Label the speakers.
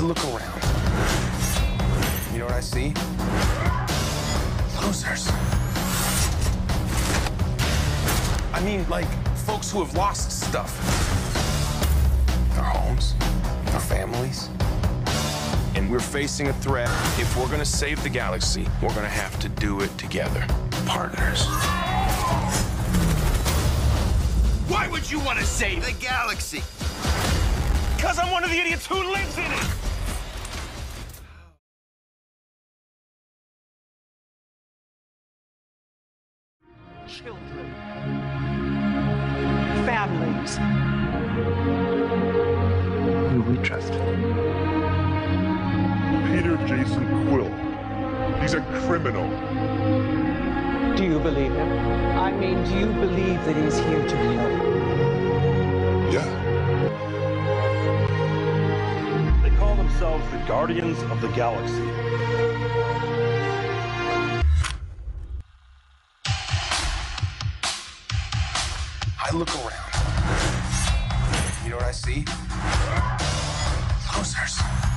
Speaker 1: look around. You know what I see? Losers. I mean, like, folks who have lost stuff. Their homes, their families. And we're facing a threat. If we're gonna save the galaxy, we're gonna have to do it together. Partners.
Speaker 2: Why would you want to save
Speaker 3: The galaxy.
Speaker 2: Because I'm one of the idiots who lives in it.
Speaker 4: Children, families.
Speaker 5: Who we trust.
Speaker 6: Peter Jason Quill. He's a criminal.
Speaker 4: Do you believe him? I mean, do you believe that he's here to help?
Speaker 6: Yeah.
Speaker 7: They call themselves the Guardians of the Galaxy.
Speaker 1: I look around. You know what I see? Losers.